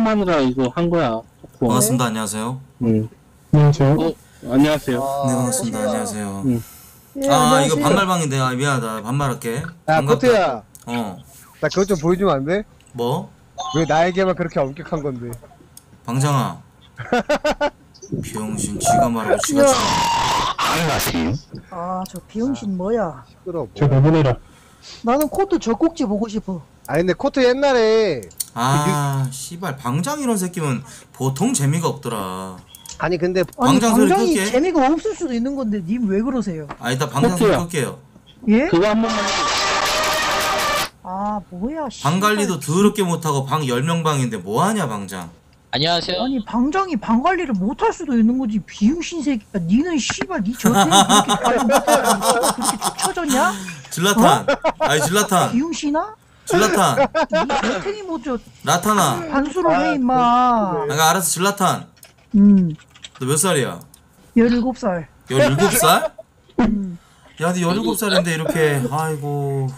게임하느라 이거 한 거야. 토크. 반갑습니다. 안녕하세요. 응. 안녕하세요. 어, 안녕하세요. 네 반갑습니다. 안녕하세요. 응. 예, 아 안녕하세요. 이거 반말방인데 아 미안하다. 반말할게. 야, 반갑다. 코트야. 어 나 그것 좀 보여주면 안 돼? 뭐? 왜 나에게만 그렇게 엄격한 건데? 방장아. 비용신 지가 말하고 지가 야. 지 아, 저 비용신 뭐야? 시끄러워. 저 내보내라. 나는 코트 젖꼭지 보고 싶어. 아니 근데 코트 옛날에 아 씨발 방장 이런 새끼면 보통 재미가 없더라. 아니 근데 아니, 방장 소리 방장이 끌게. 재미가 없을 수도 있는 건데 님 왜 그러세요? 아 일단 방장 소리 코트야. 끌게요. 예? 그거 한 번만 해줘. 아, 뭐야? 씨. 방 관리도 더럽게 못하고 방 10명 방인데 뭐하냐 방장. 안녕하세요. 아니, 방장이 방 관리를 못할 수도 있는 거지. 비용신 새끼야. 니는 씨발 니 저태는 그렇게 관리 못해. 그렇게 쫓아졌냐? 질라탄. 아이 질라탄. 비용신아? 니 저태니 뭐저 라탄아. 반수를 해 임마. 내가 알았어 질라탄. 음, 너 몇 살이야? 17살. 17살? 음. 야, 근데 17살인데 이렇게, 아이고.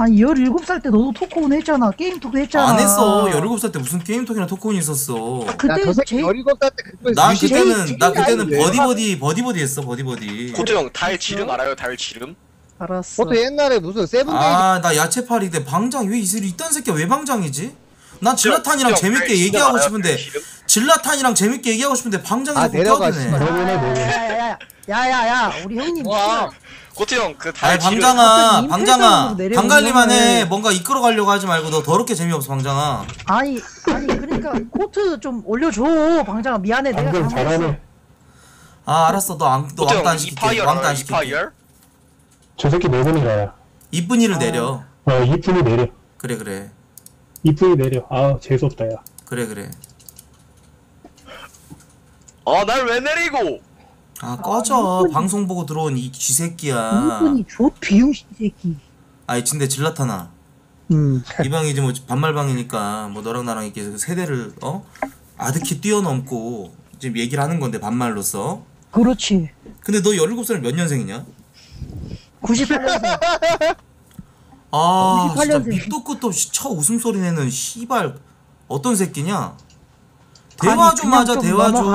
아니 17살 때 너도 토크온 했잖아. 게임 토크 했잖아. 안 했어. 17살 때 무슨 게임톡이나 토크온이 있었어. 그때 나저 새끼 제일 17살 때 그거 난 유시- 그때는, 나 그때는. 버디버디, 버디버디 했어, 버디버디. 코트 형 달 지름 알아요? 달 지름? 알았어. 코트 옛날에 무슨 세븐데이 아, 나 야채파리인데 방장, 왜 이슬이 이딴 새끼가 왜 방장이지? 난 질라탄이랑 형, 재밌게 달 지름 얘기하고 알아요? 싶은데? 질라탄이랑 재밌게 얘기하고 싶은데 아, 내려가. 내보내, 내보내. 야야야야 야야야 우리 형님 와 코트 형그달 아이, 지름 방장아, 갑자기 방장아. 임팩트로 내려오는 방 관리만 해. 거네. 뭔가 이끌어 가려고 하지 말고 너 더럽게 재미없어, 방장아. 아니 아니 그러니까 코트 좀 올려줘 방장아 미안해 내가 방금 잘못했어 잘하네. 아, 알았어. 너, 안, 너 왕따 안형 시킬게. 왕따? 안 시킬게. 저 새끼 내보내라. 이쁜 이를 내려. 어, 이쁜이 내려. 그래, 그래. 이쁜이 내려. 아, 재수없다, 야. 그래, 그래. 어날 왜 내리고? 아 꺼져 방송 보고 들어온 이 쥐새끼야 이분이 저 비용신 새끼 아이 근데 질라타나 음 이 방이 이제 뭐 반말방이니까 뭐 너랑 나랑 이렇게 세대를 어 아득히 뛰어넘고 지금 얘기를 하는 건데 반말로서 그렇지 근데 너 17살 몇 년생이냐? 98년생 아 98 진짜. 밑도 끝도 없이 쳐 웃음소리 내는 씨발 어떤 새끼냐? 대화 좀 하자 대화 좀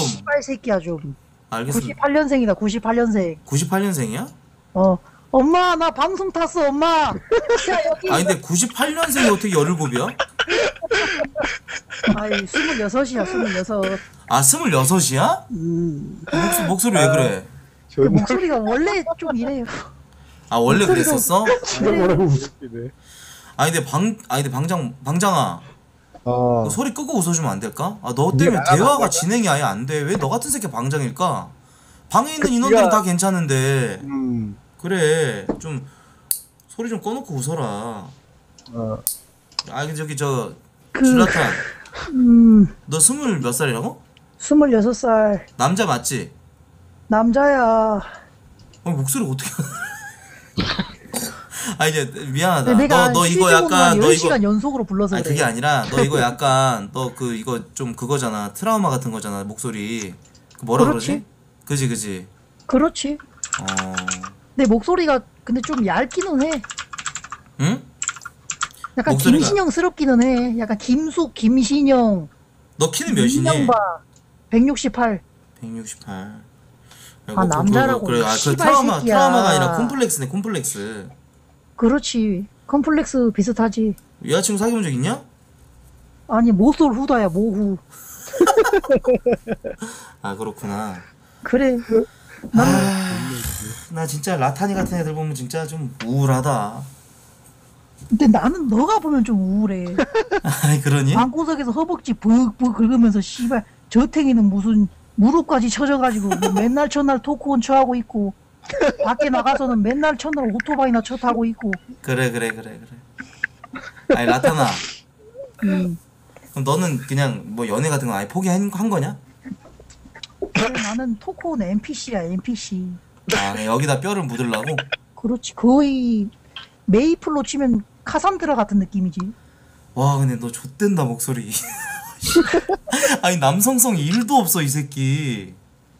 씨발 새끼야 좀 알겠습니다 98년생이다 98년생 98년생이야? 어 엄마 나 방송 탔어 엄마 야 여기 아 근데 98년생이 어떻게 17이야? 아이 26이야 26 아 26이야? 음. 목소리, 목소리 왜 그래? 그 목소리가 원래 좀 이래요 아 원래 그랬었어? 지금 뭐라고 웃어. 아니 근데 방 아니 근데 방장 방장아 어. 그 소리 끄고 웃어주면 안 될까? 아 너 때문에 네가 대화가 진행이 아예 안 돼. 왜 너 같은 새끼 방장일까? 방에 있는 인원들은 네가- 다 괜찮은데 음. 그래 좀 소리 좀 꺼놓고 웃어라. 어. 아 저기 저그 줄라탄 음, 너 스물 몇 살이라고? 26살 남자 맞지? 남자야 어 목소리 어떻게? 아 이제 미안하다. 근데 내가 너 너 이거 한 약간 너 10시간 이거 연속으로 불러서 아니 그래 그게 아니라 너 이거 약간 너 그 이거 좀 그거잖아 트라우마 같은 거잖아 목소리 그 뭐라 그렇지. 그러지? 그지 그지 그렇지 어 내 목소리가 근데 좀 얇기는 해 응? 약간 목소리가- 김신영스럽기는 해 약간 김숙 김신영 너 키는 몇이니? 이명바 168 168 야, 아, 남자라고, 그래 아, 그 씨발 트라우마 새끼야. 트라우마가 아니라 콤플렉스네 콤플렉스. 그렇지. 컴플렉스 비슷하지. 여자친구 사귀어본 적 있냐? 아니 모쏠 후다야 모후. 아 그렇구나. 그래. 나 진짜 라타니 같은 애들 보면 진짜 좀 우울하다. 근데 나는 너가 보면 좀 우울해. 아이 그러니? 방구석에서 허벅지 벅벅 긁으면서 씨발 저탱이는 무슨 무릎까지 쳐져가지고 뭐 맨날 첫날 토크온 쳐하고 있고 밖에 나가서는 맨날 첫날 오토바이나 쳐 타고 있고. 그래 그래 그래 그래. 아니 라타나. 음. 그럼 너는 그냥 뭐 연애 같은 거 아예 포기한 한 거냐? 나는 토크온 NPC야 NPC 아 여기다 뼈를 묻으려고? 그렇지. 거의 메이플로 치면 카산드라 같은 느낌이지. 와 근데 너 좆된다 목소리 아니 남성성이 1도 없어 이 새끼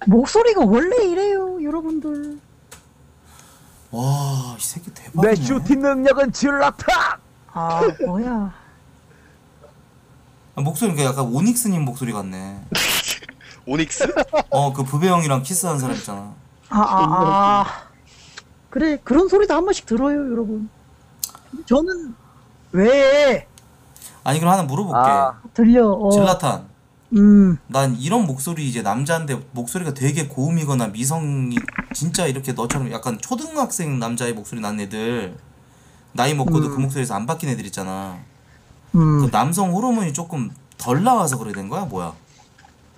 목소리가 원래 이래요 여러분들 와 이 새끼 대박이네 내 슈팅 능력은 질라타. 아 뭐야 아, 목소리가 약간 오닉스님 목소리 같네. 오닉스? 어 그 부배 형이랑 키스한 사람 있잖아. 아, 아, 아. 그래, 그런 소리도 한 번씩 들어요, 여러분. 저는 왜 아니 그럼 하나 물어볼게. 아. 들려? 어, 질라탄. 음, 난 이런 목소리 이제 남자인데 목소리가 되게 고음이거나 미성이 진짜 이렇게 너처럼 약간 초등학생 남자의 목소리 난 애들 나이 먹고도 그 목소리에서 안 바뀐 애들 있잖아. 음. 그 남성 호르몬이 조금 덜 나와서 그래 된 거야 뭐야?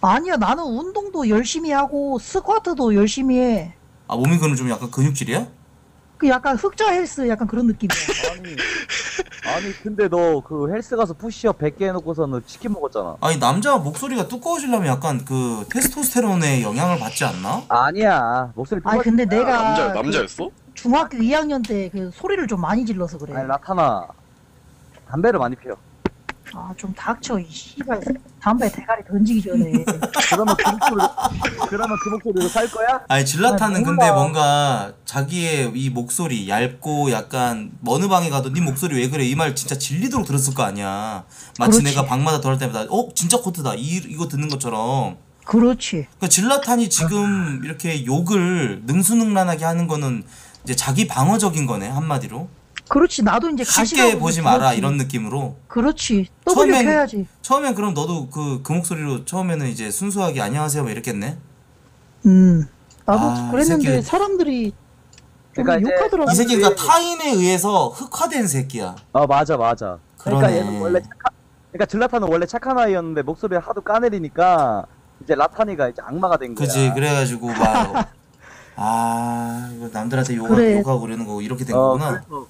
아니야, 나는 운동도 열심히 하고 스쿼트도 열심히 해. 아 몸이 그럼 좀 약간 근육질이야? 그 약간 흑자 헬스 약간 그런 느낌이야. 아니, 아니 근데 너 그 헬스 가서 푸시업 100개 해놓고서는 치킨 먹었잖아. 아니 남자 목소리가 두꺼워지려면 약간 그 테스토스테론의 영향을 받지 않나? 아니야 목소리 아니 근데 내가 남자 그 남자였어? 중학교 2학년 때 그 소리를 좀 많이 질러서 그래. 아니 라타나 담배를 많이 피워. 아좀 닥쳐 이 씨발 담배 대가리 던지기 전에. 그러면 그 목소리 그러면 그 목소리로 살 거야? 아니 질라탄은 근데. 뭔가 자기의 이 목소리 얇고 약간 어느 방에 가도 네 목소리 왜 그래 이 말 진짜 질리도록 들었을 거 아니야 마치 그렇지. 내가 방마다 돌 때마다 어 진짜 코트다 이, 이거 듣는 것처럼 그렇지. 그 질라탄이 지금 이렇게 욕을 능수능란하게 하는 거는 이제 자기 방어적인 거네 한마디로 그렇지 나도 이제 쉽게 가시라고 보지 그렇지. 마라 이런 느낌으로 그렇지. W 처음엔- 켜야지. 처음엔 그럼 너도 그, 그 목소리로 처음에는 이제 순수하게 안녕하세요 뭐 이랬겠네 음. 나도 아, 이 그랬는데 새끼- 사람들이 좀 그러니까 이제 욕하더라고. 이 새끼가 타인에 의해서 흑화된 새끼야 어 맞아 맞아. 그러니까 그러네. 얘는 원래 착한 그러니까 질라타는 원래 착한 아이였는데 목소리 하도 까내리니까 이제 라타니가 이제 악마가 된 거야. 그지 그래가지고 막 아 이거 남들한테 욕하, 그래. 욕하고 그러는 거 이렇게 된 어, 거구나 그래서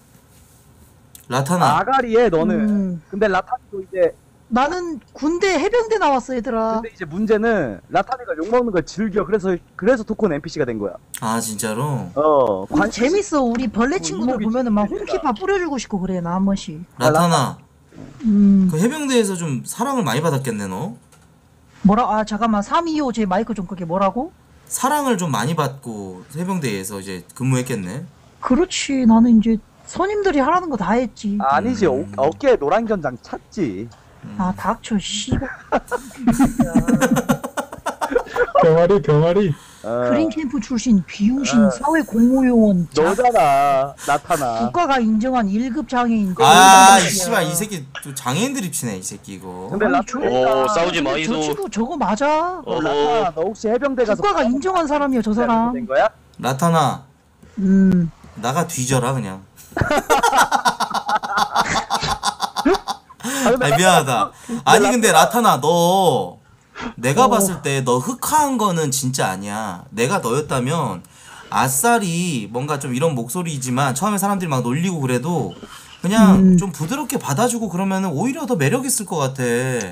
라타나 아가리에 너는. 음. 근데 라타니도 이제 나는 군대 해병대 나왔어 얘들아. 근데 이제 문제는 라타니가 욕 먹는 걸 즐겨. 그래서 그래서 토콘 NPC가 된 거야. 아 진짜로 어. 관 재밌어 우리 벌레 친구들 이목이 보면은 막. 홍키파 뿌려주고 싶고 그래 나 한 번씩. 라타나 음 그 해병대에서 좀 사랑을 많이 받았겠네 너 뭐라 아 잠깐만 325 제 마이크 좀 끄게 뭐라고? 사랑을 좀 많이 받고 해병대에서 이제 근무했겠네 그렇지 나는 이제 선임들이 하라는 거 다 했지. 아니지 음. 어, 어깨에 노란 견장 찼지. 아 닥쳐 씨발. 병아리 병아리 어. 그린 캠프 출신 비용신 어. 사회 공무요원 자- 너잖아 나타나. 국가가 인정한 1급 장애인. 아 씨발 이. 새끼 또 장애인 드립치네 이 새끼 이거 근데 오 싸우지 저 마이소. 친구 저거 맞아. 어허. 라타나 너 혹시 해병대 가서 국가가 인정한 사람이야 저 사람. 된 거야? 라타나 음. 나가 뒤져라 그냥 아, 아니 미안하다 아니 근데 라타나 너 내가 어. 봤을 때 너 흑화한 거는 진짜 아니야 내가 너였다면 아싸리 뭔가 좀 이런 목소리이지만 처음에 사람들이 막 놀리고 그래도 그냥 음. 좀 부드럽게 받아주고 그러면은 오히려 더 매력 있을 것 같아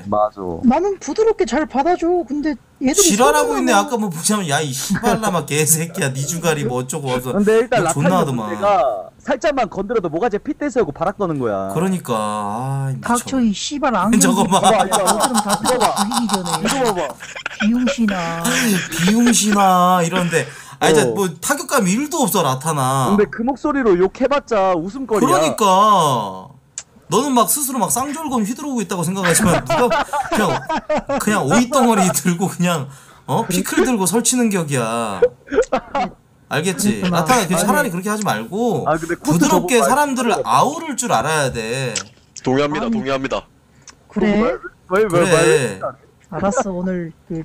맞아. 나는 부드럽게 잘 받아줘. 근데 얘들이 지랄하고 있네 아까 뭐 보자면 야 이 씨발라마 개새끼야 니 주가리 뭐 어쩌고 와서 근데 일단 욕 존나 하더만 문제가 살짝만 건드려도 뭐가지 핏대 세우고 바락 떠는 거야. 그러니까 아 미쳐 닥쳐 이 씨발 안경. 저거 봐. 이거 봐, 이거 봐. 이거 봐봐. 비용신아. 비용신아 이런데 아 이제 어. 뭐 타격감이 1도 없어 라타나 근데 그 목소리로 욕해봤자 웃음거리야. 그러니까 너는 막 스스로 막 쌍절곤 휘두르고 있다고 생각하지만 누가 그냥 그냥 오이 덩어리 들고 그냥 어 피클 들고 설치는 격이야. 알겠지? 그 차라리 그렇게 하지 말고 아, 부드럽게 사람들을 아우를 줄 알아야 돼. 동의합니다. 아니. 동의합니다. 그래. 왜, 그래. 왜, 왜, 알았어 오늘 그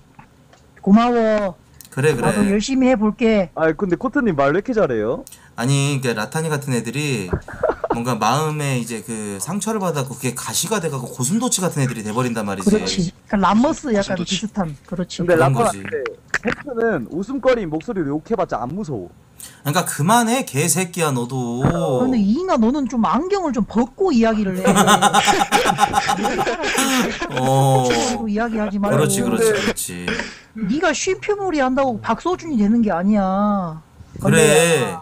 고마워. 그래 나도 그래. 열심히 해볼게. 아 근데 코트님 말 왜 이렇게 잘해요? 아니 그 라타니 같은 애들이 뭔가 마음에 이제 그 상처를 받았고 그게 가시가 돼가고 고슴도치 같은 애들이 돼버린단 말이지. 그렇지. 그러니까 람머스 약간 무슨 도치? 비슷한. 그렇지. 근데 그런 라파 거지. 근데 팩트는 웃음거리인 목소리로 욕해봤자 안 무서워. 그러니까 그만해 개새끼야 너도. 그런데 이인아 너는 좀 안경을 좀 벗고 이야기를 해. 어. 로 이야기하지 말고. 그렇지 그렇지 그렇지. 네가 쉼표몰이 한다고 박서준이 되는 게 아니야. 그래.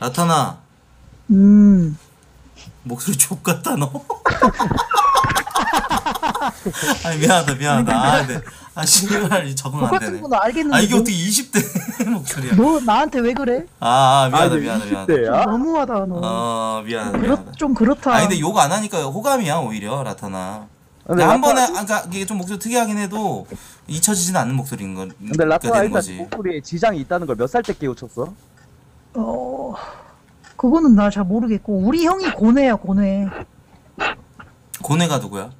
라타나 음. 목소리 족 같다 너. 아니 미안하다 미안하다. 아 근데 아 씨발 적응 안 되네. 건 알겠는데. 아 이게 너, 어떻게 20대 목소리야? 너 나한테 왜 그래? 아, 아 미안하다 아니, 미안하다 미안하다. 20대야? 너무하다 너. 어 미안하다 그렇, 미안하다. 좀 그렇다. 아 근데 욕 안 하니까 호감이야 오히려 라타나. 근데 한 번에 아까 이게 좀 목소리 특이하긴 해도 잊혀지지는 않는 목소리인 거. 근데 되는 일단. 목소리에 지장이 있다는 걸 몇 살 때 깨우쳤어? 어 그거는 나 잘 모르겠고 우리 형이 고뇌야 고뇌 고뇌가 누구야?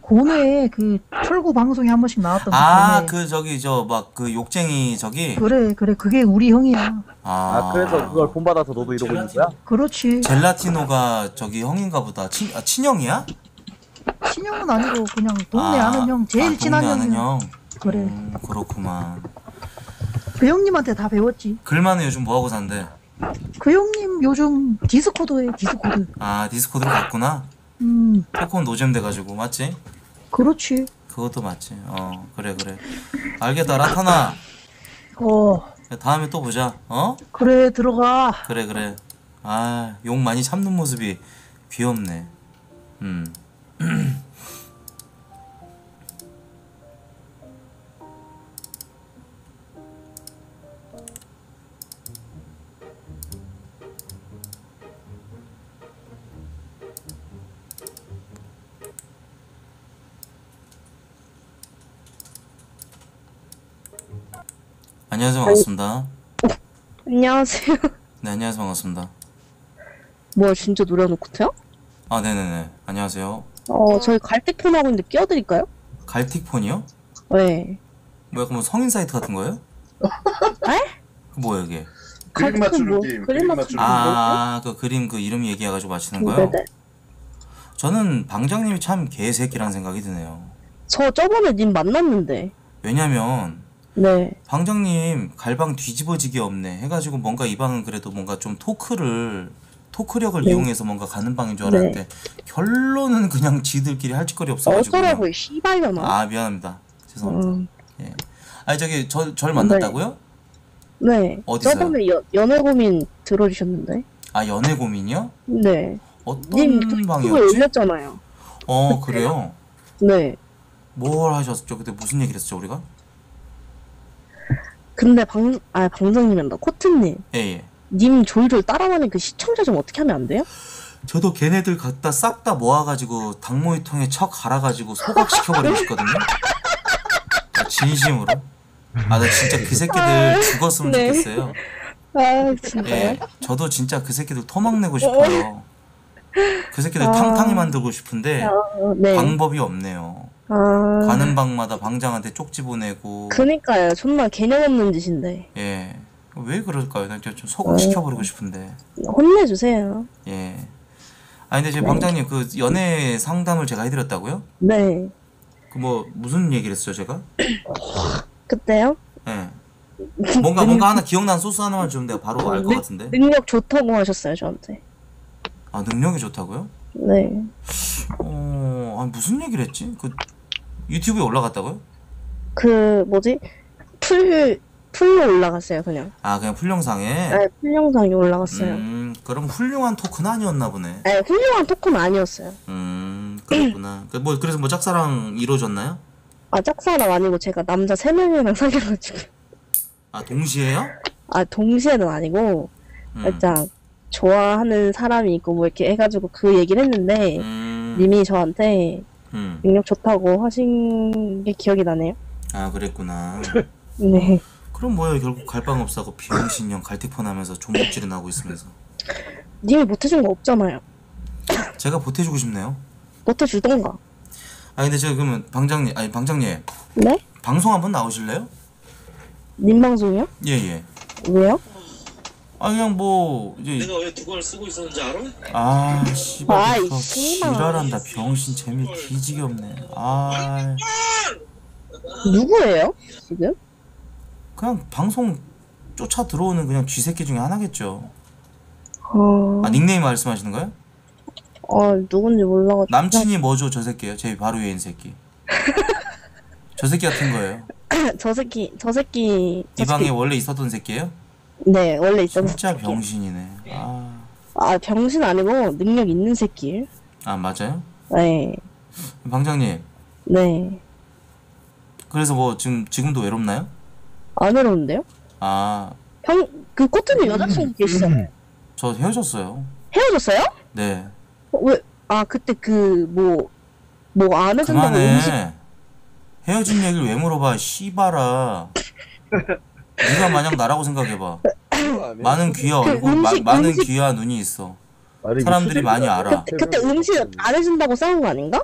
고뇌 그 철구 방송에 한 번씩 나왔던 그아그 저기 저 막 그 욕쟁이 저기. 그래 그래 그게 우리 형이야 아, 아, 그래서 그걸 본받아서 너도 이러고 있는 거야? 그렇지 젤라티노가 저기 형인가 보다. 친 아, 친형이야? 친형은 아니고 그냥 동네 아, 아, 는 형 제일 아, 친한 동네 아는 형이야 형. 그래 음, 그렇구만. 그 형님한테 다 배웠지 글만은 요즘 뭐 하고 산대? 그 형님 요즘 디스코드에 디스코드 아 디스코드로 갔구나. 음 토크는 노잼 돼가지고 맞지? 그렇지 그것도 맞지. 어 그래 그래. 알겠다 라타나. 어 다음에 또 보자. 어? 그래 들어가 그래 그래. 아욕 많이 참는 모습이 귀엽네. 음. 안녕하세요 반갑습니다. 안녕하세요. 네 안녕하세요 반갑습니다. 뭐 진짜 노래 놓고 트요? 아 네네네 안녕하세요. 어 저희 갈틱폰 하고 있는데 끼워드릴까요? 갈틱폰이요? 네. 뭐야 그럼 성인 사이트 같은 거예요? 에? 그 뭐야 이게? 그림 맞추는 뭐, 게임, 그림 맞추는 맞추는 아그 그림 그 이름 얘기해가지고 맞히는 거요? 네네. 저는 방장님이 참 개새끼라는 생각이 드네요. 저 저번에 님 만났는데. 왜냐면 네. 방장님 갈방 뒤집어지기 없네 해가지고 뭔가 이 방은 그래도 뭔가 좀 토크를 토크력을 네. 이용해서 뭔가 가는 방인 줄 알았는데 결론은 그냥 지들끼리 할 짓거리 없어가지고 어쩌라고 이 씨발년아. 아 미안합니다 죄송합니다 음, 아니 저기 저, 절 만났다고요? 네. 어디서요? 저번에 여, 연애 고민 들어주셨는데. 아 연애 고민이요? 네. 어떤 방이었지? 올렸잖아요. 어 그래요? 네. 뭘 하셨죠? 그때 무슨 얘기를 했었죠 우리가? 근데 방, 아, 방장님이란다. 코트님. 예 예 님 졸졸 따라가는 그 시청자 좀 어떻게 하면 안 돼요? 저도 걔네들 갖다 싹 다 모아가지고 닭모이통에 척 갈아가지고 소각시켜버리고 싶거든요 아, 진심으로 아 나 진짜 그 새끼들 죽었으면 네. 좋겠어요 아, 진짜요? 예 저도 진짜 그 새끼들 토막내고 싶어요 그 새끼들 아. 탕탕이 만들고 싶은데 어, 네. 방법이 없네요 아. 가는 방마다 방장한테 쪽지 보내고 그니까요. 존나 개념 없는 짓인데. 예. 왜 그럴까요? 난좀 소각시켜버리고 싶은데. 혼내주세요. 예. 아니 근데 제 방장님 그 연애 상담을 제가 해드렸다고요? 네. 그 뭐 무슨 얘기를 했어요 제가? 그때요? 예. 뭔가 뭔가 하나 기억나는 소스 하나만 주면 내가 바로 알 것 같은데. 능력 좋다고 하셨어요, 저한테. 아 능력이 좋다고요? 네. 어, 아니 무슨 얘기를 했지? 그 유튜브에 올라갔다고요? 그, 뭐지? full, full로 올라갔어요, 그냥. 아 그냥 full영상에. 네, full 영상이 올라갔어요. 음 그럼 훌륭한 토크는 아니었나 보네. 네, 훌륭한 토크는 아니었어요. 음 그랬구나. 그 뭐 그래서 뭐 짝사랑 이루어졌나요? 아, 짝사랑 아니고 제가 남자 세 명이랑 사귀어가지고. 아 동시에요? 아, 동시에는 아니고, 음. 살짝, 좋아하는 사람이 있고, 뭐 이렇게 해가지고 그 얘기를 했는데, 음. 님이 저한테 음. 능력 좋다고 하신 게 기억이 나네요. 아 그랬구나. 네. 그럼 뭐야 결국 갈방 없사고 비용신형 갈틱폰 하면서 종목질은 하고 있으면서 님이 못해준 거 없잖아요. 제가 보태주고 싶네요. 못해주던가. 아 근데 저 그러면 방장님 아니 방장님 네? 방송 한번 나오실래요? 님 방송이요? 예예. 왜요? 아 그냥 뭐 이제 내가 왜 두걸 쓰고 있었는지 알아? 아 씨발 저 씨발. 지랄한다 병신 재미 뒤지게 없네. 아 누구예요? 지금? 그냥 방송 쫓아 들어오는 그냥 쥐새끼 중에 하나겠죠. 어, 아 닉네임 말씀하시는 거예요? 어 누군지 몰라가지고. 남친이 뭐죠 저 새끼요? 제 바로 위에 있는 새끼. 저 새끼 같은 거예요. 저 새끼, 저 새끼. 저이 방에 원래 있었던 새끼예요? 네, 원래 있던 진짜 새끼. 병신이네. 아, 아, 병신 아니고 능력 있는 새끼. 아 맞아요? 네, 방장님. 네. 그래서 뭐 지금 지금도 외롭나요? 안 외로운데요? 아, 형, 그 코트님 여자친구 계시잖아요. 저 헤어졌어요. 헤어졌어요? 네. 어, 왜? 아, 그때 그, 뭐, 뭐 안 해준다고 음식 그만해. 헤어진 얘기를 왜 물어봐? 씨발아. 네가 만약 나라고 생각해봐. 많은 귀와 얼굴, 마, 음식, 많은 음식. 귀와 눈이 있어. 말이 사람들이 많이 알아. 그때, 그때 음식 안 해준다고 싸운 거 아닌가?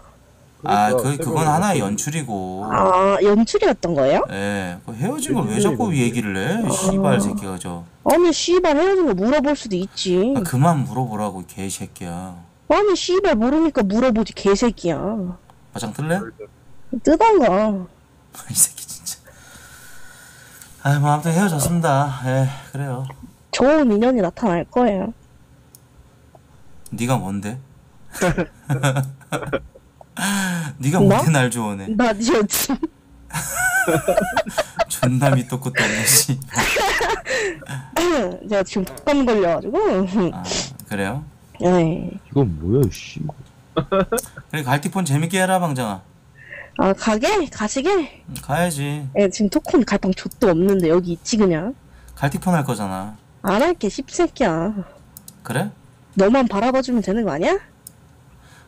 아, 그러니까 그 그건 하나의 연출이고. 아 연출이었던 거예요? 예, 그 헤어진 걸 왜 자꾸 얘기를 해? 씨발 새끼가 저. 아니 씨발 헤어진 거 물어볼 수도 있지 아, 그만 물어보라고 이 개새끼야. 아니 씨발 모르니까 물어보지 개새끼야 화장 뜰래? 뜨던가 이 새끼 진짜. 아, 뭐 아무튼 헤어졌습니다. 예, 그래요. 좋은 인연이 나타날 거예요 네가 뭔데? 네가 나? 뭔데 날 좋아해? 나 여친 존나 밑도 끝도 없는 씨. 제가 지금 독감 걸려가지고 아, 그래요? 네. 이건 뭐야 씨 그래 갈티폰 재밌게 해라 방장아. 아 가게? 가시게? 음, 가야지. 예, 지금 토큰 갈빵 족도 없는데 여기 있지 그냥 갈티폰 할 거잖아. 안 할게 씹새끼야 그래? 너만 바라봐주면 되는 거 아니야?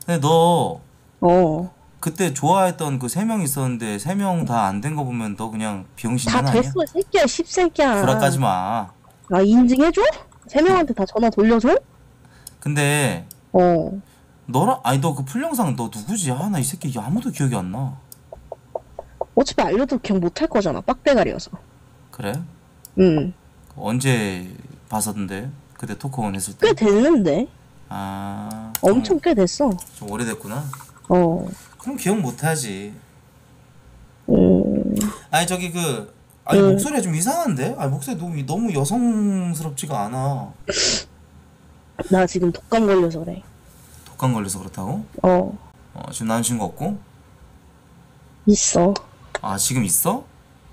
근데 너 어. 그때 좋아했던 그 세 명 있었는데 세 명 다 안 된 거 보면 너 그냥 다전 아니야? 됐어 새끼야 씹새끼야 구라까지 마. 아 인증해줘? 세 명한테 다 전화 돌려줘? 근데 어 너랑 아니 너 그 풀영상 너 누구지? 아 나 이 새끼 아무도 기억이 안 나. 어차피 알려도 기억 못 할 거잖아 빡대가리여서 그래? 응 언제 봤었는데? 그때 토크온 했을 꽤 때? 됐는데 아 엄청 꽤 됐어 좀 오래됐구나. 어 그럼 기억 못 하지. 음, 아니 저기 그 아니 음. 목소리가 좀 이상한데? 아니 목소리 너무 너무 여성스럽지가 않아. 나 지금 독감 걸려서 그래 독감 걸려서 그렇다고? 어 어, 지금 남자친구 없고? 있어 아 지금 있어?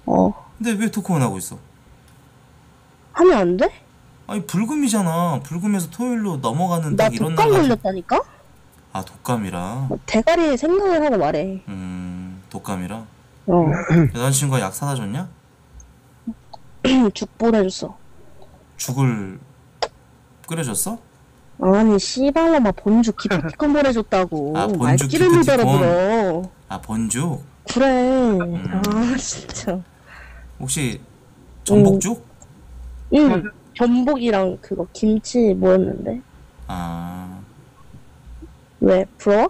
어 근데 왜 토크온 하고 있어? 하면 안 돼? 아니 불금이잖아. 불금에서 토요일로 넘어가는 나 딱 이런 독감 날. 걸렸다니까? 아 독감이라. 뭐 대가리에 생각을 하고 말해 음 독감이라. 어 여자친구가 약 사다 줬냐? 죽 보내줬어 죽을 끓여줬어? 아니 씨발로마 본죽 기프티콘 보내줬다고 아, 본죽 말귀를 기프티콘. 믿어들어 아 번죽? 그래 음. 아 진짜 혹시 전복죽? 응 전복이랑 그거 김치 뭐였는데 아 왜 부러워?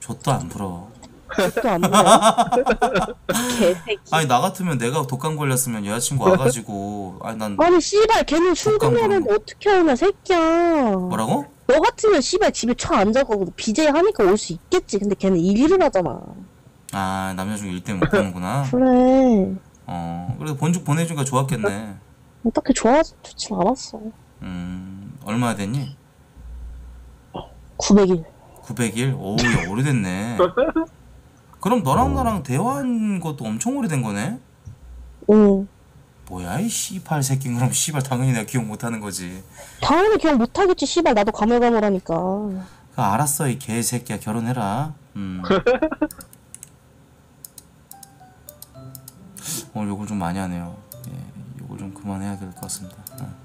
좆도 안 부러워. 그것도 안 부러워? 개새끼 아니 나 같으면 내가 독감 걸렸으면 여자친구 와가지고 아니 난 아니 씨발 걔는 출근하는데 어떻게 하냐 새끼야 뭐라고? 너 같으면 씨발 집에 처 앉아고 BJ 하니까 올 수 있겠지 근데 걔는 일을 하잖아 아 남자친구 일 때문에 못 가는구나. 그래 어 그래도 번죽 보내주니까 좋았겠네. 어떻게 좋아하지 좋진 않았어 음 얼마나 됐니? 900일 900일? 오우 야 오래됐네. 그럼 너랑 어. 나랑 대화한 것도 엄청 오래된 거네? 응. 뭐야 이 씨발 새끼 그럼 씨발 당연히 내가 기억 못하는 거지. 당연히 기억 못하겠지 씨발 나도 가물가물하니까. 아, 알았어 이 개새끼야 결혼해라. 음. 오늘 욕을 좀 많이 하네요. 예, 욕을 좀 그만해야 될 것 같습니다. 아.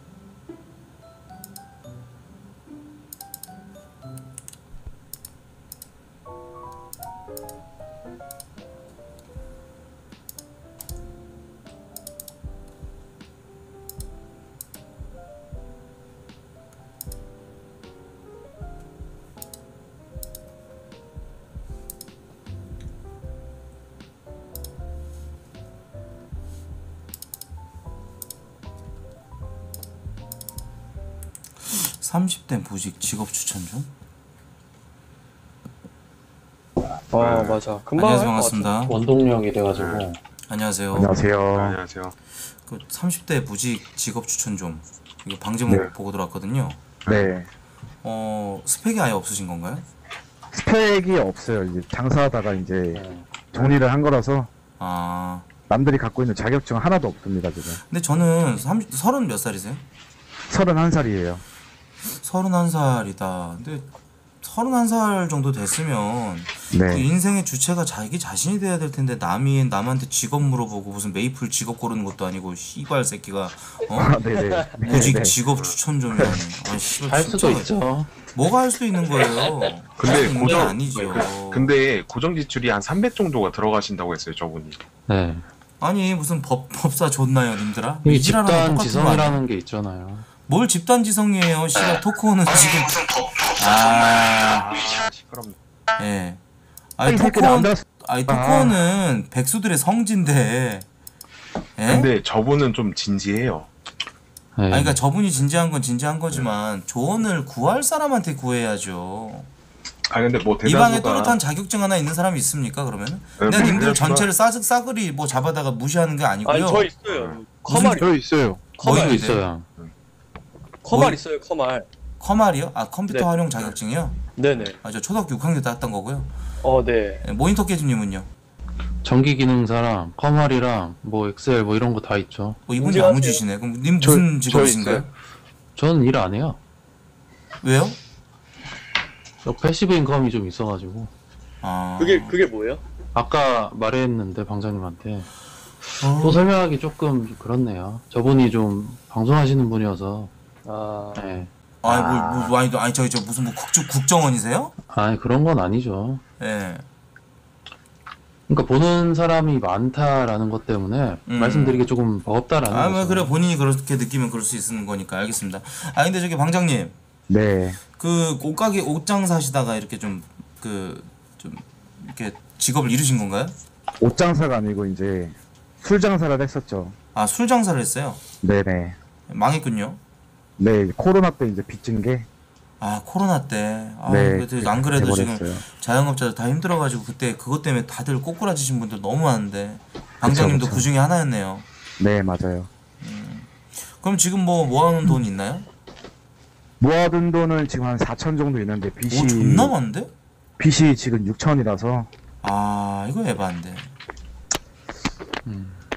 30대 부직 직업 추천 좀? 아 네. 맞아. 금방 안녕하세요 반갑습니다. 원동력이 돼가지고 네. 안녕하세요. 안녕하세요. 안녕하세요. 그 30대 부직 직업 추천 좀. 이거 방제목 네. 보고 들어왔거든요. 네. 어 스펙이 아예 없으신 건가요? 스펙이 없어요. 이제 장사하다가 이제 네. 정리를 한 거라서 아 남들이 갖고 있는 자격증 하나도 없습니다, 지금. 근데 저는 30 서른 몇 살이세요? 31살이에요. 서른한 살이다. 근데 31살 정도 됐으면 그 네. 인생의 주체가 자기 자신이 돼야 될 텐데 남이 남한테 직업 물어보고 무슨 메이플 직업 고르는 것도 아니고 씨발 새끼가 어? 아, 네네. 구직 네네. 직업 추천 좀 아, 씨발 할 수도 진짜 있죠. 뭐가 할 수도 있는 거예요. 근데 할수 고정- 아니죠. 근데 고정 지출이 한 300 정도가 들어가신다고 했어요 저분이. 네. 아니 무슨 법 법사 좋나요, 님들아? 이 집단? 지성이라는 게 있잖아요. 뭘 집단 지성이에요? 씨발 토크는 지금 아 시끄럽네. 예. 아니 이 새끼들 안 토크는 들었어. 아니 토크는 백수들의 성지인데. 예? 근데 저분은 좀 진지해요. 네. 아니 그러니까 저분이 진지한 건 진지한 거지만 조언을 구할 사람한테 구해야죠. 아 근데 뭐 이 방에 대다수가 또렷한 자격증 하나 있는 사람이 있습니까? 그러면? 네, 내가 뭐 님들 대다수가- 전체를 싸직 싸그리 뭐 잡아다가 무시하는 게 아니고요. 아니 저 있어요. 무슨 저 있어요. 뭐가 저도 있어요? 있어요. 커말 뭐- 있어요. 커말. 커말이요? 아 컴퓨터 네. 활용 자격증이요? 네네. 아저 초등학교 6학년 때 땄던 거고요. 어 네. 예, 모니터 깨주님은요? 전기 기능사랑 커말이랑 뭐 엑셀 뭐 이런 거 다 있죠. 뭐 이분이. 아무지시네. 그럼 님 무슨 저- 직업이신가요? 저는 일 안 해요. 왜요? 저 passive income이 좀 있어가지고 아 그게 그게 뭐예요? 아까 말했는데 방장님한테 어. 또 설명하기 조금 그렇네요. 저분이 좀 방송하시는 분이어서 아 네. 아니 뭐, 뭐 아니 아니 저기 저 무슨 뭐 국정 국정원이세요? 아니 그런 건 아니죠. 예. 그러니까 보는 사람이 많다라는 것 때문에 음. 말씀드리기 조금 버겁다라는 아, 거죠. 뭐 그래 본인이 그렇게 느끼면 그럴 수 있는 거니까 알겠습니다. 아 근데 저기 방장님 네. 그 옷가게 옷장 사시다가 이렇게 좀 그 좀 이렇게 직업을 잃으신 건가요? 옷 장사가 아니고 이제 술 장사를 했었죠. 아 술 장사를 했어요. 네네. 망했군요. 네, 코로나 때 이제 빚진 게 아 코로나 때. 아, 네. 그래도 안 그래도 지금 돼버렸어요. 자영업자들 다 힘들어가지고 그때 그것 때문에 다들 꼬꾸라지신 분들 너무 많은데 방장님도 그쵸. 그 중에 하나였네요. 네, 맞아요. 그럼 지금 뭐 모아놓은 돈 있나요? 모아둔 돈은 지금 한 4천 정도 있는데 빚이 오 존나 많은데? 빚이 지금 6천이라서 아 이거 에반데.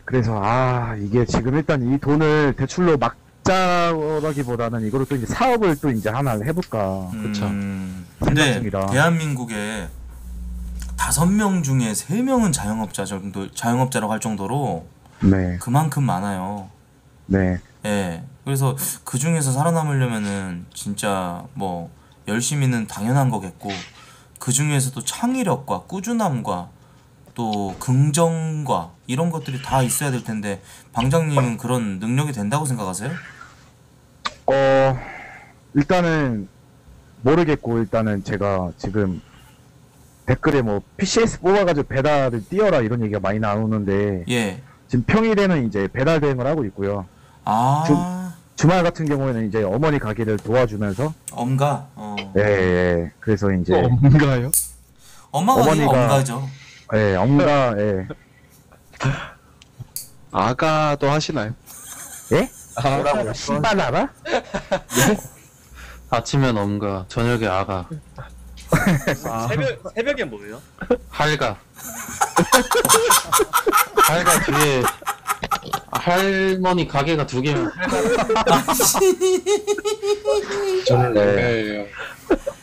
그래서 아 이게 지금 일단 이 돈을 대출로 막 자라기보다는 이거로 또 이제 사업을 또 이제 하나 해볼까 그쵸. 음, 생각 근데 중이라. 대한민국에 다섯 명 중에 세 명은 자영업자 정도 자영업자라고 할 정도로 네 그만큼 많아요. 네. 예. 그래서 그 중에서 살아남으려면은 진짜 뭐 열심히는 당연한 거겠고 그 중에서도 창의력과 꾸준함과 또 긍정과 이런 것들이 다 있어야 될 텐데 방장님은 그런 능력이 된다고 생각하세요? 어 일단은 모르겠고 일단은 제가 지금 댓글에 뭐 PCS 뽑아가지고 배달을 뛰어라 이런 얘기가 많이 나오는데 예. 지금 평일에는 이제 배달 대행을 하고 있고요. 아 주 말 같은 경우에는 이제 어머니 가게를 도와주면서 엄가. 어. 예, 예. 그래서 이제 뭔가요? 엄마가 어머니가 어머니가- 엄가죠. 예, 엄가 예. 아가도 하시나요? 예? 뭐라고요? 신발 알아? 아침엔 엄가, 저녁에 아가, 새벽 새벽에 뭐예요? 할가. 할가 뒤에 할머니 가게가 두 개면 저는 네. 네.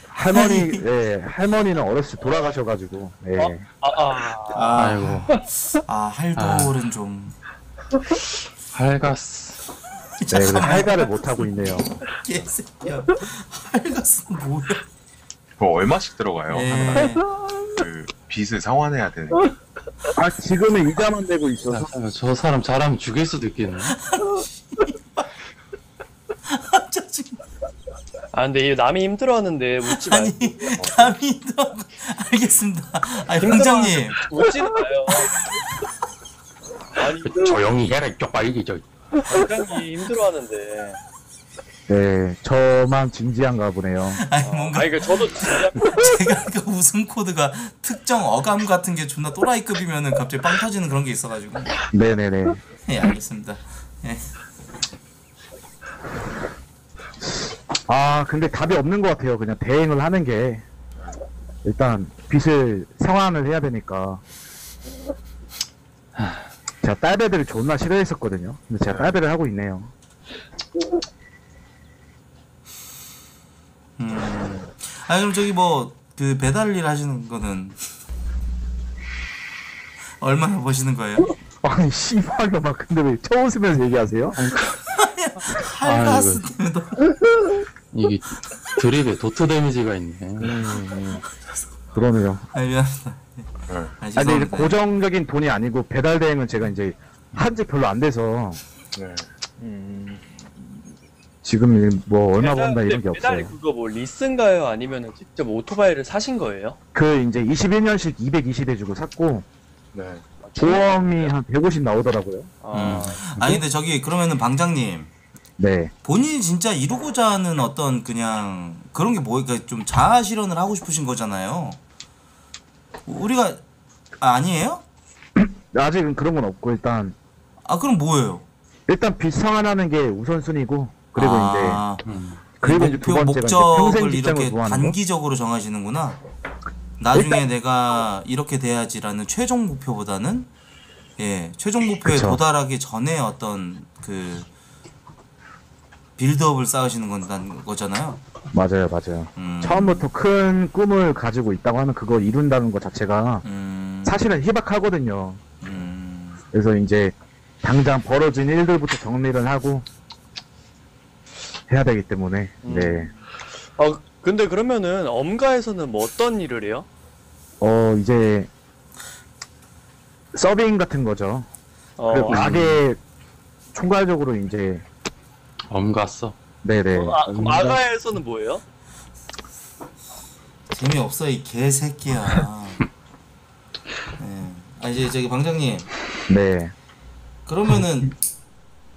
할머니 예, 할머니는 어렸을 때 돌아가셔가지고 예. 아 아. 아, 아이고 아 할돌은 좀 할가스. 네, 그래서 할가를 못 하고 있네요. 개새끼야. 할가스는 뭐야? 그거 얼마씩 들어가요? 예. 그 빚을 상환해야 되는. 아 지금은 이자만 내고 있어서 저 사람 잘하면 죽일 수도 있겠네. 짜증나. 아 근데 이 남이 힘들어하는데 웃지 아니 말고 감히 또 알겠습니다. 아니 방장님 웃지는 마요. 아니 조용히 해라 이게 저. 굉장히 힘들어하는데. 네, 저만 진지한가 보네요. 아니 뭔가 아니 그 저도 진짜 제가 그 웃음 코드가 특정 어감 같은 게 존나 또라이급이면은 갑자기 빵 터지는 그런 게 있어가지고 네네네. 예 알겠습니다. 예. 아 근데 답이 없는 것 같아요. 그냥 대행을 하는 게 일단 빚을 상환을 해야 되니까. 제가 딸배들을 존나 싫어했었거든요. 근데 제가 딸배를 하고 있네요. 음. 아니 그럼 저기 뭐 그 배달 일 하시는 거는 얼마나 버시는 거예요? 아니 씨발로 막 근데 왜 쳐웃으면서 얘기하세요? 할가스 때문에 이게 드립에 도트 데미지가 있네. 그러네요. 아 미안합니다. 네. 아, 아니 근데 이제 죄송합니다. 고정적인 돈이 아니고 배달 대행은 제가 이제 한 지 별로 안 돼서 네. 지금 뭐 얼마 배달- 번다 이런 게 배달이 없어요. 그거 뭐 리스인가요? 아니면 직접 오토바이를 사신 거예요? 그 이제 21년식 220 해주고 샀고 네. 보험이 한 150 나오더라고요. 아, 아니 근데 저기 그러면은 방장님 네. 본인이 진짜 이루고자 하는 어떤 그냥 그런 게 뭐, 그러니까 좀 자아 실현을 하고 싶으신 거잖아요. 우리가 아, 아니에요? 아직은 그런 건 없고 일단 아 그럼 뭐예요? 일단 빚 상환하는 게 우선순위고 그리고 아, 이제 그리고 이제 두 목표 번째가 이제 평생 목적을 직장을 이렇게 구하는 거. 단기적으로 정하시는구나. 나중에 내가 이렇게 돼야지라는 최종 목표보다는 예 최종 목표에 그쵸. 도달하기 전에 어떤 그 빌드업을 쌓으시는 건다는 거잖아요. 맞아요, 맞아요. 음, 처음부터 큰 꿈을 가지고 있다고 하면 그걸 이룬다는 것 자체가 음, 사실은 희박하거든요. 음, 그래서 이제 당장 벌어진 일들부터 정리를 하고 해야 되기 때문에 음. 네. 어, 근데 그러면은 엄가에서는 뭐 어떤 일을 해요? 어 이제 서빙 같은 거죠. 어, 그리고 가게 총괄적으로 이제 엄갔어. 네네. 아, 그럼 아가에서는 뭐예요? 재미없어 이 개새끼야. 예. 아 이제 저기 방장님 네. 그러면은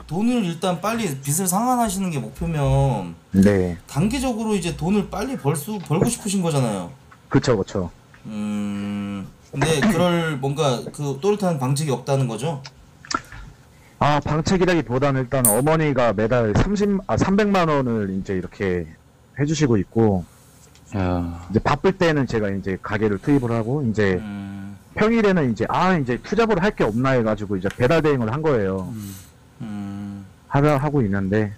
돈을 일단 빨리 빚을 상환하시는 게 목표면 네. 단기적으로 이제 돈을 빨리 벌수 벌고 싶으신 거잖아요. 그쵸 그쵸. 음. 근데 그럴 뭔가 그 또렷한 방책이 없다는 거죠. 아 방책이라기보다는 일단 어머니가 매달 30, 아 300만 원을 이제 이렇게 해주시고 있고 야, 이제 바쁠 때는 제가 이제 가게를 투입을 하고 이제 음. 평일에는 이제 아 이제 투잡으로 할 게 없나 해가지고 이제 배달 대행을 한 거예요. 음. 하다 하고 있는데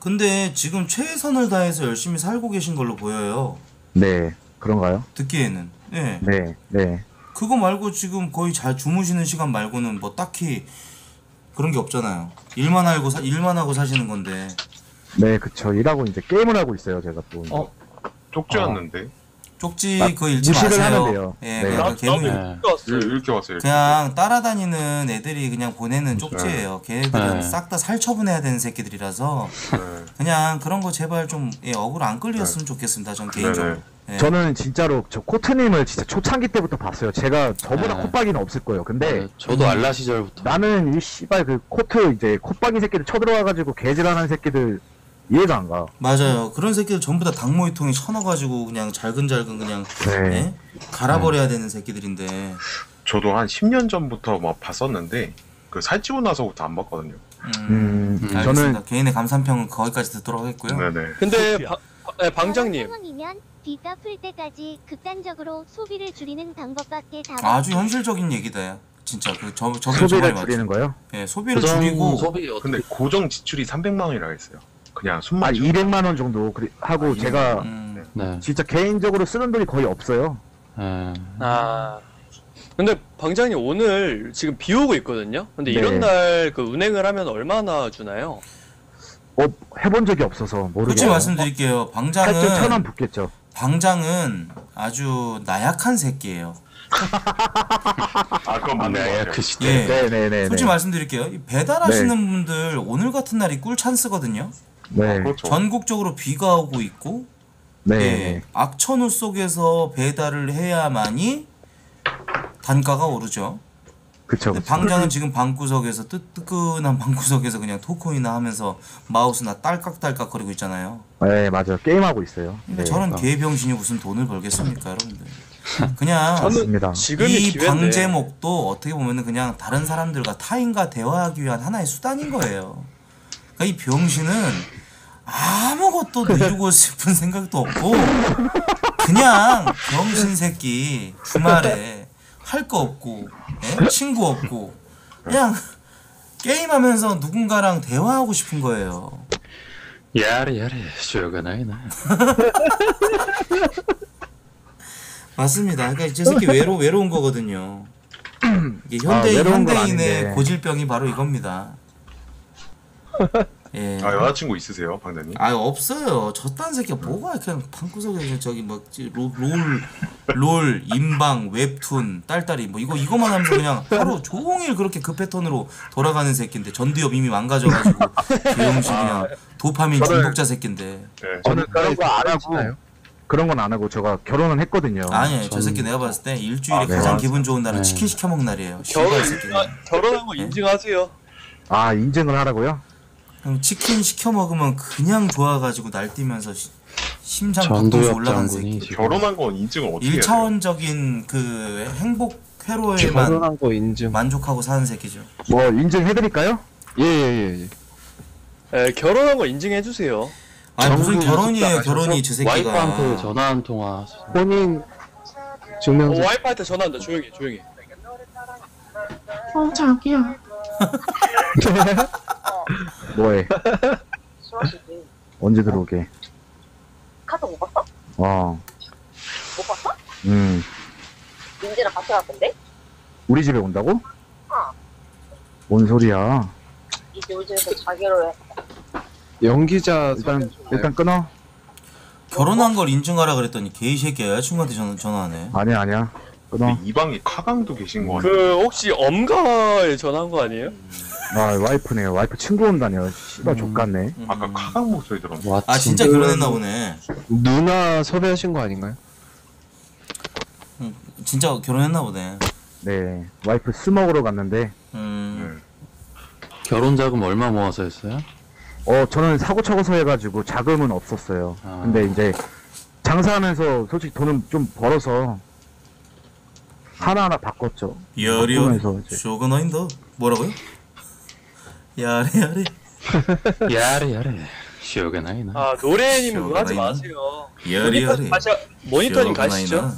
근데 지금 최선을 다해서 열심히 살고 계신 걸로 보여요. 네 그런가요? 듣기에는. 예. 네 네. 그거 말고 지금 거의 잘 주무시는 시간 말고는 뭐 딱히 그런 게 없잖아요. 일만 알고 사, 일만 하고 사시는 건데. 네, 그쵸. 일하고 이제 게임을 하고 있어요, 제가 또. 어? 쪽지였는데 쪽지 나- 그거 읽지 무시를 마세요. 하는데요. 예, 네. 나, 나도 네. 이렇게 왔어요. 일- 이렇게 왔어요. 이렇게. 그냥 따라다니는 애들이 그냥 보내는 쪽지예요. 걔네들은 네. 싹 다 살처분해야 되는 새끼들이라서 네. 그냥 그런 거 제발 좀 예, 억울 안 끌렸으면 좋겠습니다. 전 개인적으로. 예. 저는 진짜로 저 코트님을 진짜 초창기 때부터 봤어요. 제가 저보다 네. 콧박이는 없을 거예요. 근데 네, 저도 알라 시절부터. 나는 이 씨발 그 코트 이제 콧박이 새끼들 쳐들어와가지고 개질하는 새끼들 이해가 안 가. 맞아요. 그런 새끼들 전부 다 닭모이통에 쳐넣어가지고 그냥 잘근잘근 그냥 네. 예? 갈아버려야 되는 새끼들인데. 저도 한 10년 전부터 막 봤었는데 그 살찌고 나서부터 안 봤거든요. 음, 음, 알겠습니다. 저는 개인의 감상평은 거기까지 듣도록 하겠고요. 네네. 근데 바, 바- 네, 방장님 빚 갚을 때까지 극단적으로 소비를 줄이는 방법밖에 답 아주 현실적인 얘기다. 진짜 그 저 저게 소비를 정말. 줄이는 거요? 예, 소비를 고정 줄이고 소비 어떻게 근데 고정 지출이 300만 원이라 했어요. 그냥 숨만 아, 쉬고. 200만 원 정도 그리- 하고 제가 음, 네. 진짜 개인적으로 쓰는 돈이 거의 없어요. 예. 아 근데 방장님 오늘 지금 비 오고 있거든요. 근데 네. 이런 날 그 운행을 하면 얼마나 주나요? 어, 해본 적이 없어서 솔직히 모르겠어요. 말씀드릴게요. 살짝 천원 방장은 붙겠죠. 방장은 아주 나약한 새끼예요. 아 그건 거 같아요. 그 시대. 예. 네네네. 솔직히 말씀드릴게요. 이 배달하시는 분들 오늘 같은 날이 꿀 찬스거든요. 네. 그렇죠. 전국적으로 비가 오고 있고 네. 예, 악천후 속에서 배달을 해야만이 단가가 오르죠. 그쵸, 근데 그쵸. 방장은 지금 방구석에서 뜨 뜨끈한 방구석에서 그냥 토크이나 하면서 마우스나 딸깍딸깍 거리고 있잖아요. 네, 맞아요. 게임하고 있어요. 근데 네. 저런 개병신이 무슨 돈을 벌겠습니까, 여러분들? 그냥 맞습니다. 지금이 이 기회인데 방제목도 어떻게 보면은 그냥 다른 사람들과 타인과 대화하기 위한 하나의 수단인 거예요. 그러니까 이 병신은 아무것도 이루고 싶은 생각도 없고 그냥 병신 새끼 주말에 할 거 없고 예? 친구 없고 그냥 게임하면서 누군가랑 대화하고 싶은 거예요. 야래 야래 쇼가 나이 나. 맞습니다. 그러니까 저 새끼 외로 외로운 거거든요. 이게 현대 아, 현대인의. 고질병이 바로 이겁니다. 예. 아 여자친구 있으세요, 방장님? 아 없어요. 저딴 새끼가 뭐가 그냥 방구석에서 저기 뭐롤롤 인방 웹툰 딸딸이 뭐 이거 이거만 하면서 그냥 하루 종일 그렇게 그 패턴으로 돌아가는 새끼인데 전두엽 이미 망가져가지고 개용신 그냥 도파민 저를- 중독자 새끼인데 네. 저는 그런 거 안 하고? 그런 건 안 하고 제가 결혼은 했거든요. 아니에요. 저 새끼 내가 봤을 때 일주일에 아, 네. 가장 기분 좋은 날은 네. 치킨 시켜 먹는 날이에요. 결혼 씨발 새끼. 인증하, 결혼한 거 네? 인증하세요. 아 인증을 하라고요? 형 치킨 시켜 먹으면 그냥 좋아가지고 날뛰면서 시- 심장 박동수 전두엽 올라가는 장군이 새끼. 지금 결혼한 건 인증을 어떻게 해야 돼요? 1차원적인 그 행복 회로에만 결혼한 거 인증. 만족하고 사는 새끼죠. 뭐 인증해드릴까요? 예예예 예, 예. 예, 결혼한 거 인증해 주세요. 아 무슨 정부 결혼이에요 결혼이 저 새끼가. 와이프한테 전화 한 통화. 혼인 어, 증명서. 와이프한테 전화한다. 조용히, 조용히. 어 자기야 뭐해? 언제 들어오게? 카드 못 봤어? 어. 못 봤어? 음. 민지랑 같이 갔던데? 우리 집에 온다고? 어. 뭔 소리야? 이제 우리 집에서 자기로 해. 연기자 일단 일단 끊어. 결혼한 걸 인증하라 그랬더니 개이 새끼야 여자친구한테 전화, 전화하네. 아니야 아니야. 끊어. 근데 이 방에 카강도 계신 거 같아요. 그 혹시 엄가에 전화한 거 아니에요? 아 와이프네. 와이프 친구 온다녀. 씨발 족같네. 음. 아까 카강 목소리 들었는데. 와, 아 진짜 결혼했나 보네. 누나 섭외하신 거 아닌가요? 진짜 결혼했나 보네. 네. 와이프 술 먹으러 갔는데 음. 결혼 자금 얼마 모아서 했어요? 어 저는 사고 쳐서 해가지고 자금은 없었어요. 아. 근데 이제 장사하면서 솔직히 돈은 좀 벌어서 하나하나 바꿨죠. 여리여 바꾸면서 이제 쇼그너인더 뭐라고요? 야래 야래 야래 야래 쇼가 나이 나. 아, 노래님 그거 하지 쇼가 마세요. 여리 모니터, 여리 다시, 모니터링 가시죠.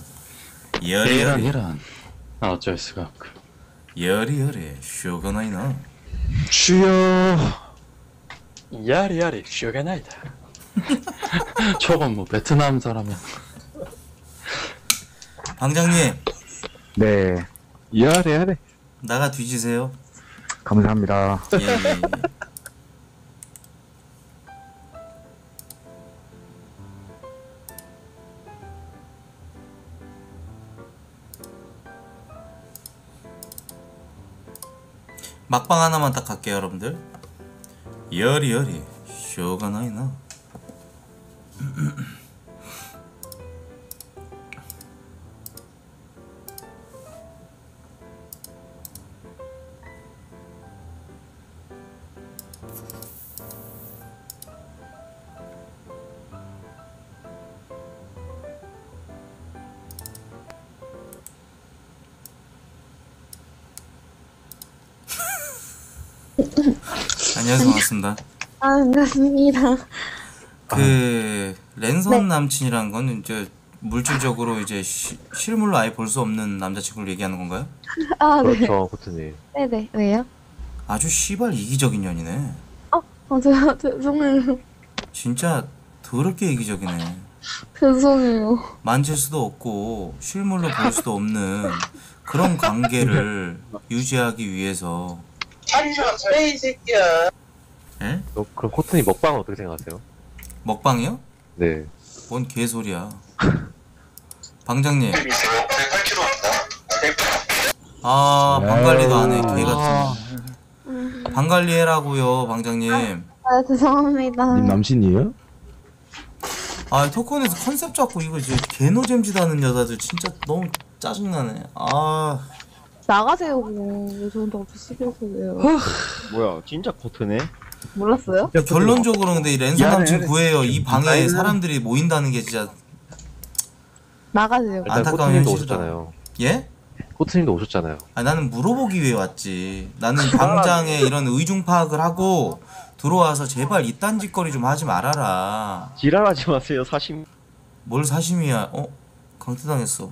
여리 이란. 아, 어쩔 수가 없고. 여리 여리 쇼그너이나 주여. 야리 야리 쇼가 나이다. 저건 뭐 베트남 사람이야. 방장님 네 야래 야래. 나가 뒤지세요. 감사합니다. 예. 막방 하나만 딱 갈게요 여러분들 여리 여리 쇼가 나이나 반갑습니다 아, 반갑습니다. 그 랜선 네. 남친이란 건 이제 물질적으로 이제 시- 실물로 아예 볼 수 없는 남자친구를 얘기하는 건가요? 아, 네. 그렇죠, 코트님. 네네. 왜요? 아주 씨발 이기적인 년이네. 어, 저, 죄송해요. 진짜 더럽게 이기적이네. 죄송해요. 만질 수도 없고 실물로 볼 수도 없는 그런 관계를 유지하기 위해서 이 새끼야. 예? 너 그럼 코트님 먹방은 어떻게 생각하세요? 먹방이요? 네. 뭔 개소리야. 방장님. 아, 방 관리도 안 해. 개 같은. 음, 방 관리 해라고요, 방장님. 아, 죄송합니다. 남친이에요? 아, 토큰에서 컨셉 잡고 이거 이제 개노잼짓 하는 여자들 진짜 너무 짜증나네. 아, 나가세요, 그냥. 왜 저한테 없이 시켜서 왜요? 뭐야, 진짜 코트네? 몰랐어요? 결론적으로 근데 이 랜선 미안해, 남친. 구해요. 이 방에 아이고. 사람들이 모인다는 게 진짜 나가세요. 일단 안타까운 코트님도 현실이다. 오셨잖아요. 예? 코트님도 오셨잖아요. 아, 나는 물어보기 위해 왔지. 나는 방장의 이런 의중 파악을 하고 들어와서 제발 이딴 짓거리 좀 하지 말아라. 지랄하지 마세요, 사심. 뭘 사심이야? 어? 강퇴당했어.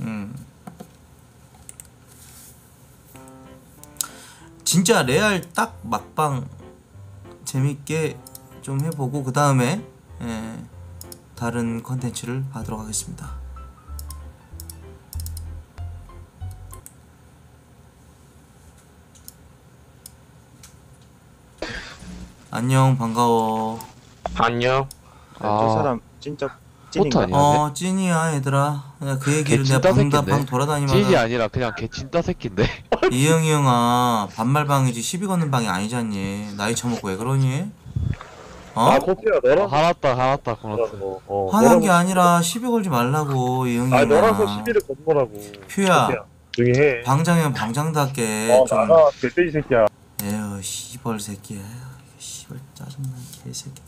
음. 진짜 레알 딱 막방 재밌게 좀 해보고 그 다음에 예, 다른 컨텐츠를 하도록 하겠습니다. 안녕 반가워. 안녕. 아. 저 사람 진짜 찐인가? 아니야? 어 찐이야 얘들아. 그냥 그 얘기를 내가 개찐따 방다 새끼인데? 방 돌아다니면 찐이 아니라 그냥 개 찐따 새끼인데. 이영이 형아 반말방이지 시비 거는 방이 아니잖니 나이 처먹고 왜 그러니? 어? 아, 코피야, 너랑 화났다, 화났다, 그렇다. 어, 어, 화난 게 너랑- 아니라 시비 걸지 말라고 이영이 아, 형아 너라서 시비를 거는 거라고. 퓨야. 조용히 해. 방장이면 방장답게 어, 좀 나가, 개돼지 새끼야. 에휴 씨벌 새끼야 에휴, 씨벌 짜증나 개새끼들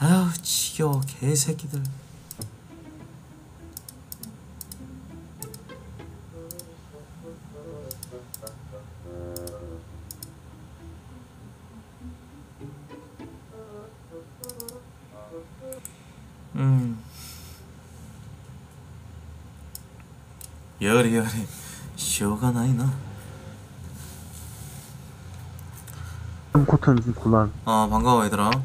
아휴 지겨워 개새끼들 음. 나이나? 코튼 곤란. 어 반가워 얘들아.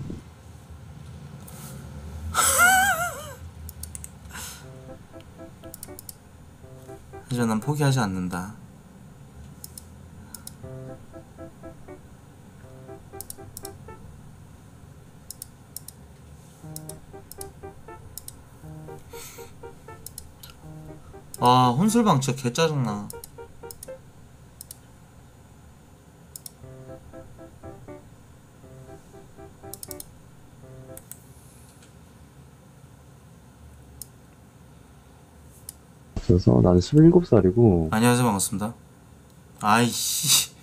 하지만 난 포기하지 않는다 아 혼술방 진짜 개 짜증나. 그래서 나는 27살이고 안녕하세요 반갑습니다. 아이씨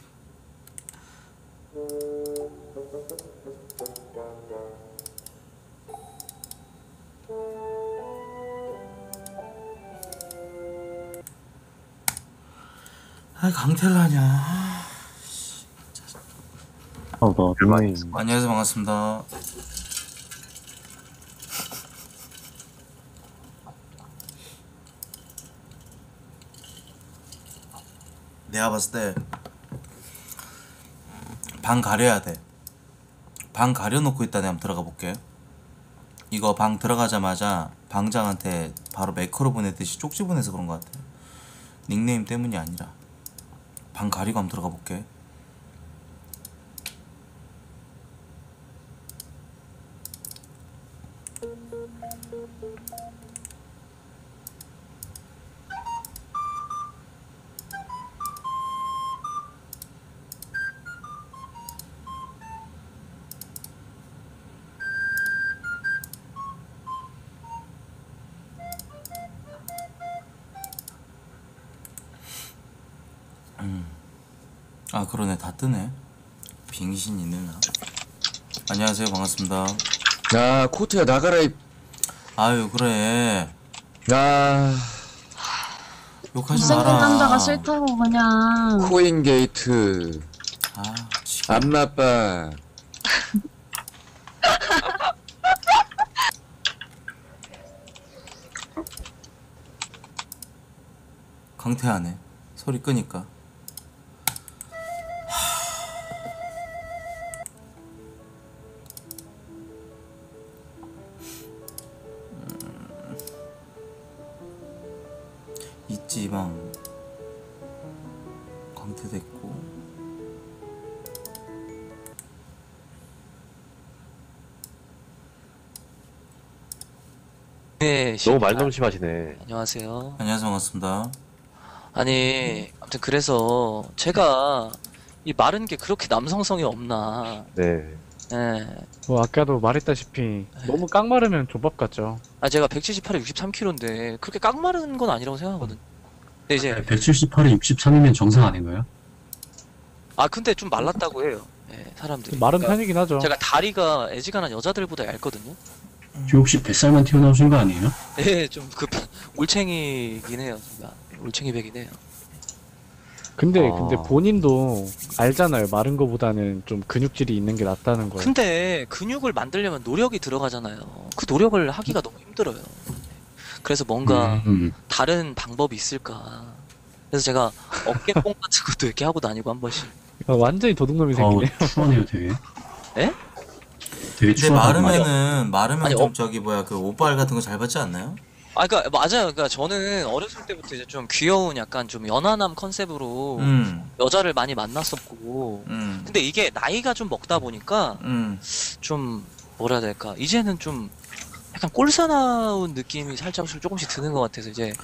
아 강텔라냐. 어, 너 분명히 안녕하세요 반갑습니다. 내가 봤을 때 방 가려야 돼방 가려놓고 있다 내가 한번 들어가 볼게 이거 방 들어가자마자 방장한테 바로 매크로 보내듯이 쪽지 보내서 그런 것 같아 닉네임 때문이 아니라 방 가리고 한번 들어가 볼게 아 그러네. 다 뜨네. 빙신이네 안녕하세요. 반갑습니다. 야, 코트야, 나가라, 이. 아유 그래. 야, 욕하지 못생긴 마라. 남자가 싫다고 그냥. 코인 게이트. 아 안나빠. 강태하네. 소리 끄니까 네, 너무 말좀 심하시네. 안녕하세요. 안녕하세요 반갑습니다 아니, 아무튼 그래서 제가 이 마른 게 그렇게 남성성이 없나. 네. 예. 뭐 아까도 말했다시피 너무 깡마르면 족밥 같죠. 아, 제가 178에 63kg인데 그렇게 깡마른 건 아니라고 생각하거든. 근데 이제 178에 63이면 정상 아닌가요? 아, 근데 좀 말랐다고 해요. 예, 사람들이. 마른 그러니까 편이긴 하죠. 제가 다리가 애지간한 여자들보다 얇거든요. 지금 혹시 뱃살만 튀어나오신 거 아니에요? 예, 좀그 올챙이긴 해요, 제가. 올챙이 백이긴 해요. 근데 아. 근데 본인도 알잖아요. 마른 거보다는 좀 근육질이 있는 게 낫다는 거예요. 근데 근육을 만들려면 노력이 들어가잖아요. 그 노력을 하기가 너무 힘들어요. 그래서 뭔가 음. 다른 방법이 있을까. 그래서 제가 어깨뽕 같은 것도 이렇게 하고 다니고 한 번씩. 아, 완전히 도둑놈이 어우, 생기네. 추하네요 되게. 예? 되게 근데 마르면은 마르면 아니, 좀 어- 저기 뭐야 그 오빠알 같은 거 잘 받지 않나요? 아, 그니까, 맞아요. 그니까, 저는 어렸을 때부터 이제 좀 귀여운 약간 좀 연하남 컨셉으로 음. 여자를 많이 만났었고. 음. 근데 이게 나이가 좀 먹다 보니까, 음. 좀, 뭐라 해야 될까. 이제는 좀, 약간 꼴사나운 느낌이 살짝 조금씩 드는 것 같아서, 이제,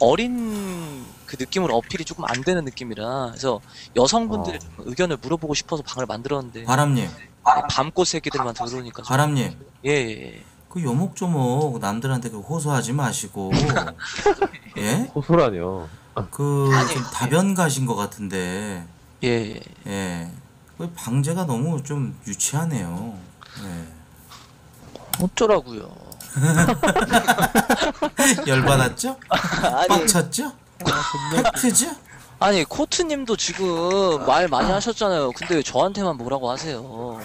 어린 그 느낌으로 어필이 조금 안 되는 느낌이라. 그래서, 여성분들의 좀 의견을 물어보고 싶어서 방을 만들었는데. 바람님. 밤꽃 새끼들만 들어오니까. 좀- 바람님. 예, 예, 예. 그 요목조목 남들한테 그 호소하지 마시고 예? 호소라뇨. 그좀 다변 가신 것 같은데 예. 예. 그 방제가 너무 좀 유치하네요. 예. 어쩌라고요. 열받았죠? 아니. 빡쳤죠? 팩트죠? 아니 코트님도 지금 말 많이 하셨잖아요. 근데 왜 저한테만 뭐라고 하세요?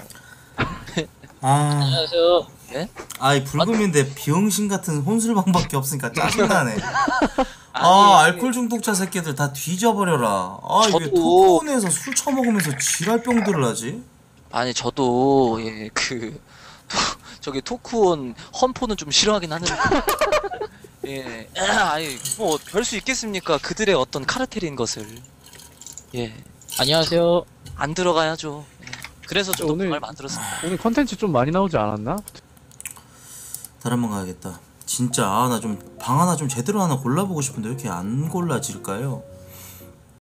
아. 안녕하세요. 예? 아이 불금인데 비응신 같은 혼술방밖에 없으니까 짜증나네. 아 알코올 중독자 새끼들 다 뒤져버려라. 아 이게 저도- 토크온에서 술 처먹으면서 지랄병들을 하지? 아니 저도 예그 저기 토크온 험포는 좀 싫어하긴 하는데 예 아니 뭐 별 수 있겠습니까? 그들의 어떤 카르텔인 것을 예 안녕하세요. 안 들어가야죠. 예. 그래서 저도 오늘- 말 만들었습니다. 오늘 컨텐츠 좀 많이 나오지 않았나? 다른 번 가야겠다. 진짜 나좀 방 하나 좀 제대로 하나 골라보고 싶은데 왜 이렇게 안 골라질까요?